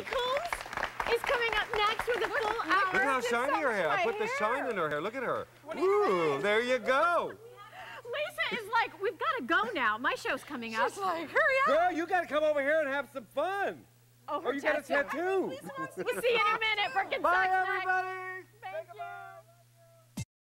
Michaels is coming up next with a full hour. Look how shiny her hair. I put put the shine in her hair. Look at her. Ooh, there you go. Lisa is like, we've got to go now. My show's coming up. She's like, hurry up. Girl, you got to come over here and have some fun. Oh, Oh, you got a tattoo. We'll see you in a minute for Bye, everybody. Next.